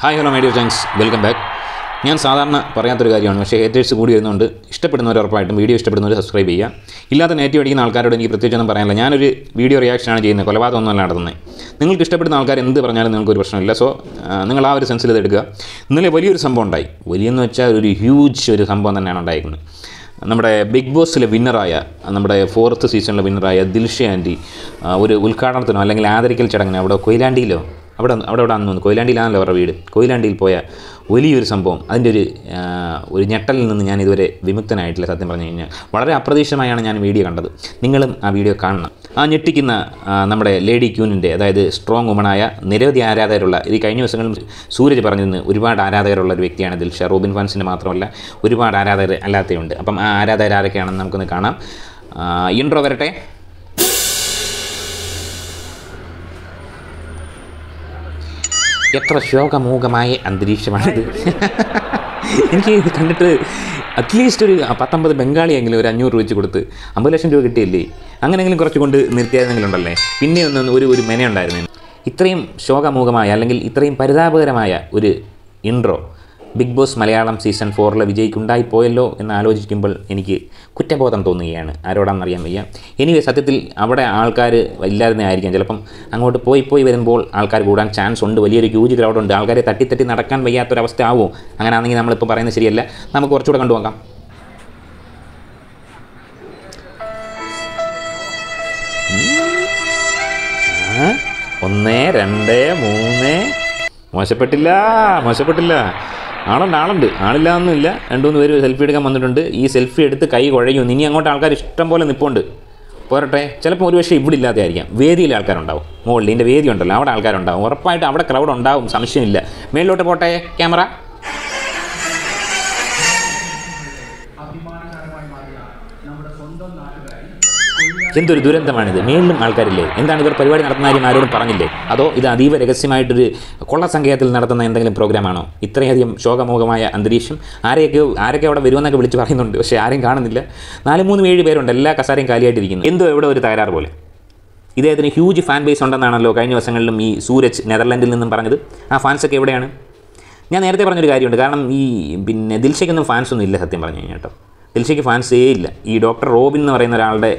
Hi hello my dear thanks welcome back ഞാൻ സാധാരണ പറയാത്തൊരു കാര്യമാണ്. പക്ഷേ ഹേറ്റേഴ്സ് കൂടി വരുന്നുണ്ട്. ഇഷ്ടപ്പെടുന്നവർ ഉറപ്പായിട്ടും വീഡിയോ ഇഷ്ടപ്പെടുന്നവർ സബ്സ്ക്രൈബ് ചെയ്യുക. ഇല്ലാത്ത നേറ്റീവ് അടിക്കുന്ന ആൾക്കാരോട് എനിക്ക് പ്രത്യേകിച്ചൊന്നും പറയാനില്ല. ഞാനൊരു വീഡിയോ റിയാക്ഷനാണ് ചെയ്യുന്നത്. കൊലപാതകമൊന്നുമല്ല നടത്തുന്നത് നിങ്ങൾക്ക് ഇഷ്ടപ്പെടുന്ന ആൾക്കാർ എന്ത് പറഞ്ഞാലും നിങ്ങൾക്ക് ഒരു പ്രശ്നമില്ല. സോ നിങ്ങൾ ആ ഒരു സെൻസിൽ ഇത് എടുക്കുക. ഇന്നലെ വലിയൊരു സംഭവം ഉണ്ടായി. വലിയെന്ന് വെച്ചാൽ ഒരു ഹ്യൂജ് ഒരു സംഭവം തന്നെയാണ് ഉണ്ടായിരിക്കുന്നത്. നമ്മുടെ ബിഗ് ബോസിലെ വിന്നറായ നമ്മുടെ ഫോർത്ത് സീസണിലെ വിന്നറായ ദിൽഷ ആന്റി ഒരു ഉദ്ഘാടനത്തിനോ അല്ലെങ്കിൽ ആദരിക്കൽ ചടങ്ങിനോ അവിടെ കൊയിലാണ്ടിയിലോ അവിടെ അവിടെ അവിടെ അന്ന് കൊയിലാണ്ടിയിലാണല്ലോ അവരുടെ വീട്. കൊയിലാണ്ടിയിൽ പോയ വലിയൊരു സംഭവം. അതിന്റെ ഒരു ഒരു ഞെട്ടലിൽ നിന്ന് ഞാൻ ഇതുവരെ വിമുക്തനായിട്ടില്ല സത്യം പറഞ്ഞു കഴിഞ്ഞാൽ. വളരെ അപ്രതീക്ഷിതമായാണ് ഞാൻ വീഡിയോ കണ്ടത്. നിങ്ങളും ആ വീഡിയോ കാണണം. ആ ഞെട്ടിക്കുന്ന നമ്മുടെ ലേഡി ക്യൂനിന്റെ അതായത് സ്ട്രോങ് വുമണായ നിരവധി ആരാധകരുള്ള ഈ കഴിഞ്ഞ ദിവസങ്ങളിൽ സൂരജ് പറഞ്ഞിരുന്നു ഒരുപാട് ആരാധകരുള്ള ഒരു വ്യക്തിയാണ് ദിൽഷ. റോബിൻ ഫാൻസിന്റെ മാത്രമല്ല ഒരുപാട് ആരാധകർ അല്ലാത്തയുണ്ട്. അപ്പം ആ ആരാധകർ ആരൊക്കെയാണെന്ന് നമുക്കൊന്ന് കാണാം. ഇൻട്രോ വരട്ടെ. എത്ര ശോകമൂകമായ അന്തരീക്ഷമാണിത്. എനിക്ക് ഇത് കണ്ടിട്ട് അറ്റ്ലീസ്റ്റ് ഒരു പത്തൊമ്പത് ബംഗാളിയെങ്കിലും ഒരു അഞ്ഞൂറ് രൂപ വെച്ച് കൊടുത്ത് അമ്പത് ലക്ഷം രൂപ കിട്ടിയില്ലേ? അങ്ങനെയെങ്കിലും കുറച്ച് കൊണ്ട് നിർത്തിയായിരുന്നെങ്കിലും ഉണ്ടല്ലേ പിന്നെ ഒന്ന് ഒരു ഒരു മെനയുണ്ടായിരുന്നു ഇത്രയും ശോകമൂകമായ അല്ലെങ്കിൽ ഇത്രയും പരിതാപകരമായ ഒരു intro Bigg Boss Malayalam season ഫോറിലെ വിജയിക്കുണ്ടായി പോയല്ലോ എന്ന് ആലോചിക്കുമ്പോൾ എനിക്ക് കുറ്റബോധം തോന്നുകയാണ്. ആരോടാണെന്നറിയാൻ വയ്യ. എനിവേ സത്യത്തിൽ അവിടെ ആൾക്കാർ ഇല്ലാതെ ആയിരിക്കാം. ചിലപ്പം അങ്ങോട്ട് പോയി പോയി വരുമ്പോൾ ആൾക്കാർ കൂടാൻ ചാൻസ് ഉണ്ട്. വലിയൊരു ഹ്യൂജ് ക്രൗഡ് ഉണ്ട്. ആൾക്കാരെ തട്ടി തട്ടി നടക്കാൻ വയ്യാത്തൊരവസ്ഥ ആവും അങ്ങനെയാണെങ്കിൽ നമ്മളിപ്പോൾ പറയുന്നത് ശരിയല്ല. നമുക്ക് കുറച്ചുകൂടെ കണ്ടുപോകാം ഒന്ന് രണ്ട് മൂന്ന്. മോശപ്പെട്ടില്ല മോശപ്പെട്ടില്ല. ആളുണ്ട് ആളുണ്ട്. ആളില്ല എന്നില്ല രണ്ട് മൂന്ന് പേര് സെൽഫി എടുക്കാൻ വന്നിട്ടുണ്ട്. ഈ സെൽഫി എടുത്ത് കൈ കുഴയും. ഇനി അങ്ങോട്ട് ആൾക്കാർ ഇഷ്ടം പോലെ നിൽപ്പുണ്ട് പോരട്ടെ. ചിലപ്പോൾ ഒരു പക്ഷേ ഇവിടെ ഇല്ലാതെ ആയിരിക്കാം വേദിയിൽ ആൾക്കാരുണ്ടാവും. മുകളിൽ ഇതിന്റെ വേദി ഉണ്ടല്ലോ. അവിടെ ആൾക്കാരുണ്ടാവും. ഉറപ്പായിട്ട് അവിടെ ക്രൗഡ് ഉണ്ടാവും. സംശയമില്ല. മേളിലോട്ട് പോട്ടെ. ക്യാമറ. എന്തൊരു ദുരന്തമാണിത്? മേളിലും ആൾക്കാരില്ലേ? എന്താണ് ഇവർ പരിപാടി നടത്തുന്ന കാര്യം ആരോടും പറഞ്ഞില്ലേ? അതോ ഇത് അതീവ രഹസ്യമായിട്ടൊരു കൊള്ള സംഘയത്തിൽ നടത്തുന്ന എന്തെങ്കിലും പ്രോഗ്രാമാണോ? ഇത്രയധികം ശോകമോഹമായ അന്തരീക്ഷം. ആരെയൊക്കെ ആരൊക്കെ അവിടെ വരുമെന്നൊക്കെ വിളിച്ച് പറയുന്നുണ്ട്. പക്ഷേ ആരെയും കാണുന്നില്ല. നാല് മൂന്ന് ഏഴ് പേരുണ്ട്. എല്ലാ കസാരയും കാലിയായിട്ടിരിക്കുന്നു. എന്തോ ഇവിടെ ഒരു തകരാറ് പോലെ. ഇദ്ദേഹത്തിന് ഹ്യൂജ് ഫാൻ ബേസ് ഉണ്ടെന്നാണല്ലോ കഴിഞ്ഞ ദിവസങ്ങളിലും ഈ സൂരജ് നെതർലൻഡിൽ നിന്നും പറഞ്ഞത്. ആ ഫാൻസൊക്കെ എവിടെയാണ്? ഞാൻ നേരത്തെ പറഞ്ഞൊരു കാര്യമുണ്ട്. കാരണം ഈ പിന്നെ ദിൽഷയ്ക്കൊന്നും ഫാൻസൊന്നും ഇല്ല സത്യം പറഞ്ഞു കഴിഞ്ഞാൽ കേട്ടോ. ദിൽഷയ്ക്ക് ഫാൻസേ ഇല്ല. ഈ ഡോക്ടർ റോബിൻ എന്ന് പറയുന്ന ഒരാളുടെ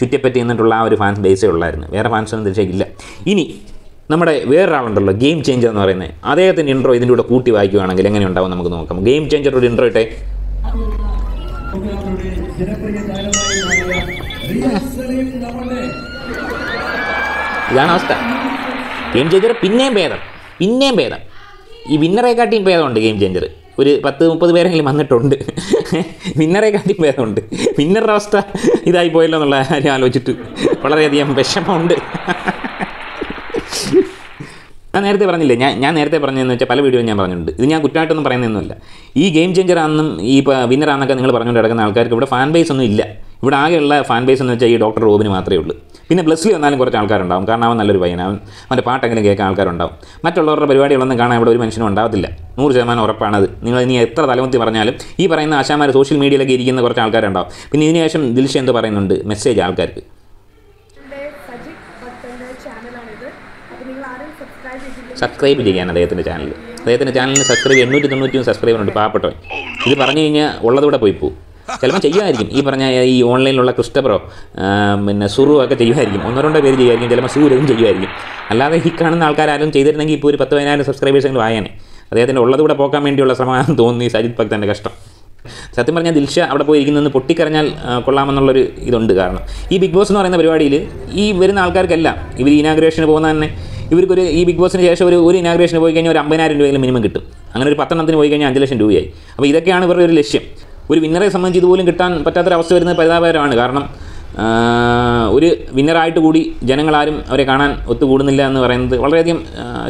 ചുറ്റിപ്പറ്റി നിന്നിട്ടുള്ള ആ ഒരു ഫാൻസ് ബേസേ ഉള്ളായിരുന്നു. വേറെ ഫാൻസൊന്നും ദിൽഷയ്ക്കില്ല ഇനി നമ്മുടെ വേറൊരാളുണ്ടല്ലോ ഗെയിം ചേഞ്ചർ എന്ന് പറയുന്നത്. അദ്ദേഹത്തിന്റെ ഇൻട്രോ ഇതിന്റെ കൂടെ കൂട്ടി വായിക്കുകയാണെങ്കിൽ എങ്ങനെ ഉണ്ടാവും നമുക്ക് നോക്കാം. ഗെയിം ചേഞ്ചർ ഒരു ഇൻട്രോ ഇട്ടെ. ഇതാണ് അവസ്ഥ. ഗെയിം ചേഞ്ചർ പിന്നെയും ഭേദം. പിന്നെയും ഭേദം. ഈ വിന്നറേക്കാട്ടിയും ഭേദമുണ്ട് ഗെയിം ചേഞ്ചർ ഒരു പത്ത് മുപ്പത് പേരെങ്കിലും വന്നിട്ടുണ്ട്. വിന്നറെ കാട്ടി പേരുണ്ട്. വിന്നറുടെ അവസ്ഥ ഇതായി പോയല്ലോ എന്നുള്ള കാര്യം ആലോചിച്ചിട്ട് വളരെയധികം വിഷമമുണ്ട്. ഞാൻ നേരത്തെ പറഞ്ഞില്ലേ ഞാൻ ഞാൻ നേരത്തെ പറഞ്ഞതെന്ന് വെച്ചാൽ പല വീഡിയോ ഞാൻ പറഞ്ഞിട്ടുണ്ട്. ഇത് ഞാൻ കുറ്റമായിട്ടൊന്നും പറയുന്നതൊന്നുമില്ല. ഈ ഗെയിം ചേഞ്ചർ ആണെന്നും ഈ വിന്നറാണെന്നൊക്കെ നിങ്ങൾ പറഞ്ഞുകൊണ്ട് കിടക്കുന്ന ആൾക്കാർക്ക് ഇവിടെ ഫാൻ ബേസ് ഒന്നും ഇല്ല. ഇവിടെ ആകെയുള്ള ഫാൻ ബേസ് എന്ന് വെച്ചാൽ ഈ ഡോക്ടർ റോബിന് മാത്രമേ ഉള്ളൂ. പിന്നെ പ്ലസ് ടു വന്നാലും കുറച്ച് ആൾക്കാരുണ്ടാവും. കാരണം അവൻ നല്ലൊരു പയ്യൻ അവൻ അവന്റെ പാട്ടെങ്കിലും കേൾക്കാൻ ആൾക്കാരുണ്ടാവും. മറ്റുള്ളവരുടെ പരിപാടികളൊന്നും കാണാൻ ഇവിടെ ഒരു മനുഷ്യനും ഉണ്ടാവത്തില്ല. നൂറ് ശതമാനം ഉറപ്പാണത്. നിങ്ങൾ ഇനി എത്ര തലമുത്തി പറഞ്ഞാലും ഈ പറയുന്ന ആശാമാർ സോഷ്യൽ മീഡിയയിലൊക്കെ ഇരിക്കുന്ന കുറച്ച് ആൾക്കാരുണ്ടാവും. പിന്നെ ഇതിനുശേഷം ദിൽഷ എന്ത് പറയുന്നുണ്ട്? മെസ്സേജ് ആൾക്കാർക്ക്. സബ്സ്ക്രൈബ് ചെയ്യാൻ അദ്ദേഹത്തിന്റെ ചാനൽ അദ്ദേഹത്തിന്റെ ചാനലിന് സബ്സ്ക്രൈബ് എണ്ണൂറ്റി തൊണ്ണൂറ്റി സബ്സ്ക്രൈബർ ഉണ്ട്. പാവപ്പെട്ടവൻ. ഇത് പറഞ്ഞു കഴിഞ്ഞാൽ ഉള്ളതൂടെ പോയി പോകും ചിലപ്പോൾ ചെയ്യുമായിരിക്കും. ഈ പറഞ്ഞ ഈ ഓൺലൈനിലുള്ള ക്രിസ്റ്റപ്രോ പിന്നെ സുറു ഒക്കെ ചെയ്യുമായിരിക്കും. ഒന്നോ രണ്ടോ പേര് ചെയ്യുമായിരിക്കും. ചിലപ്പോൾ സൂര്യനും ചെയ്യുമായിരിക്കും. അല്ലാതെ ഈ കാണുന്ന ആൾക്കാരും ചെയ്തിരുന്നെങ്കിൽ ഇപ്പോൾ ഒരു പത്ത് പതിനായിരം സബ്സ്ക്രൈബേഴ്സെങ്കിലും ആയേനെ. അദ്ദേഹത്തിന്റെ ഉള്ളതൂടെ പോക്കാൻ വേണ്ടിയുള്ള ശ്രമം തോന്നി സജിത് ഭക്തന്റെ കഷ്ടം. സത്യം പറഞ്ഞാൽ ദിൽഷ അവിടെ പോയി ഇരിക്കുന്നതെന്ന് പൊട്ടിക്കരഞ്ഞാൽ കൊള്ളാമെന്നുള്ളൊരു ഇതുണ്ട് കാരണം. ഈ ബിഗ് ബോസ് എന്ന് പറയുന്ന പരിപാടിയിൽ ഈ വരുന്ന ആൾക്കാർക്കെല്ലാം ഇവർ ഇനാഗ്രേഷന് പോകുന്ന തന്നെ ഇവർക്കൊരു ഈ ബിഗ് ബോസിന് ശേഷം ഒരു ഒരു ഇനാഗ്രേഷന് പോയി കഴിഞ്ഞാൽ ഒരു അമ്പതിനായിരം രൂപയെങ്കിലും മിനിമം കിട്ടും. അങ്ങനെ ഒരു പത്തെണ്ണത്തിന് പോയി കഴിഞ്ഞാൽ അഞ്ച് ലക്ഷം രൂപയായി. അപ്പോൾ ഇതൊക്കെയാണ് ഇവരുടെ ഒരു ലക്ഷ്യം. ഒരു വിന്നറെ സംബന്ധിച്ച് ഇതുപോലും കിട്ടാൻ പറ്റാത്തൊരവസ്ഥ വരുന്നത് പരിതാപകരമാണ്. കാരണം ഒരു വിന്നറായിട്ട് കൂടി ജനങ്ങളാരും അവരെ കാണാൻ ഒത്തുകൂടുന്നില്ല എന്ന് പറയുന്നത് വളരെയധികം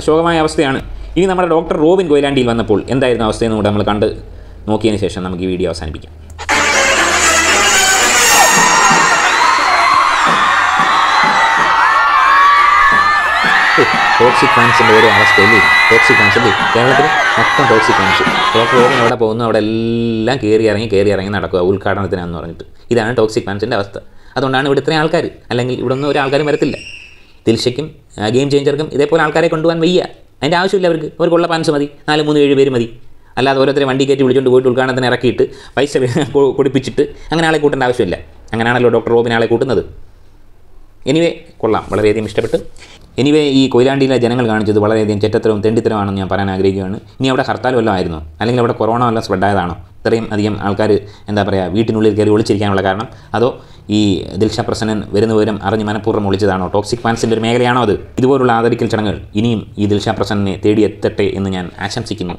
ശോകമായ അവസ്ഥയാണ്. ഇനി നമ്മുടെ ഡോക്ടർ റോബിൻ കൊയിലാണ്ടിയിൽ വന്നപ്പോൾ എന്തായിരുന്നു അവസ്ഥയെന്ന് കൂടെ നമ്മൾ കണ്ട് നോക്കിയതിന് ശേഷം നമുക്ക് ഈ വീഡിയോ അവസാനിപ്പിക്കാം. ടോക്സിക് ഫാൻസിന്റെ ഓരോ അവസ്ഥയല്ലേ ടോക്സിക് ഫാൻസ് അല്ലേ കേരളത്തിൽ മൊത്തം ടോക്സിക് ഫാൻസ് ഡോക്ടർ റോബിൻ എവിടെ പോകുന്നു അവിടെ എല്ലാം കയറി ഇറങ്ങി കയറി ഇറങ്ങി നടക്കുക ഉദ്ഘാടനത്തിനാന്ന് പറഞ്ഞിട്ട്. ഇതാണ് ടോക്സിക് ഫാൻസിന്റെ അവസ്ഥ. അതുകൊണ്ടാണ് ഇവിടെ ഇത്രയും ആൾക്കാർ അല്ലെങ്കിൽ ഇവിടെ ഒന്നും ഒരു ആൾക്കാരും വരത്തില്ല. ദിൽഷയ്ക്കും ഗെയിം ചേഞ്ചർക്കും ഇതേപോലെ ആൾക്കാരെ കൊണ്ടുപോകാൻ വയ്യ. അതിന്റെ ആവശ്യമില്ല അവർക്ക്. അവർക്കുള്ള ഫാൻസ് മതി. നാല് മൂന്ന് ഏഴ് പേര് മതി. അല്ലാതെ ഓരോരുത്തരെ വണ്ടി കയറ്റി വിളിച്ചുകൊണ്ട് പോയിട്ട് ഉദ്ഘാടനത്തിന് ഇറക്കിയിട്ട് പൈസ കൊടുപ്പിച്ചിട്ട് അങ്ങനെ ആളെ കൂട്ടേണ്ട ആവശ്യമില്ല. അങ്ങനെയാണല്ലോ ഡോക്ടർ റോബിനെ ആളെ കൂട്ടുന്നത്. എനിവേ കൊള്ളാം. വളരെയധികം ഇഷ്ടപ്പെട്ടു. എനിവേ ഈ കൊയിലാണ്ടിയിലെ ജനങ്ങൾ കാണിച്ചത് വളരെയധികം ചെറ്റത്തരവും തെണ്ടിത്തരമാണെന്ന് ഞാൻ പറയാൻ ആഗ്രഹിക്കുകയാണ്. ഇനി അവിടെ ഹർത്താൽ വല്ലതും ആയിരുന്നു? അല്ലെങ്കിൽ അവിടെ കൊറോണ വല്ലതും സ്പ്രെഡായതാണോ ഇത്രയും അധികം ആൾക്കാർ എന്താ പറയുക വീട്ടിനുള്ളിൽ കയറി ഒളിച്ചിരിക്കാനുള്ള കാരണം? അതോ ഈ ദിൽഷ പ്രസന്നൻ വരുന്ന വിവരം അറിഞ്ഞ് മനഃപൂർവം ഒളിച്ചതാണോ? ടോക്സിക് ഫാൻസിന്റെ ഒരു മേഖലയാണോ അത്? ഇതുപോലുള്ള ആദരിക്കൽ ചടങ്ങുകൾ ഇനിയും ഈ ദിൽഷ പ്രസന്നനെ തേടിയെത്തട്ടെ എന്ന് ഞാൻ ആശംസിക്കുന്നു.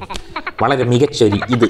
വളരെ മികച്ചൊരു ഇത്.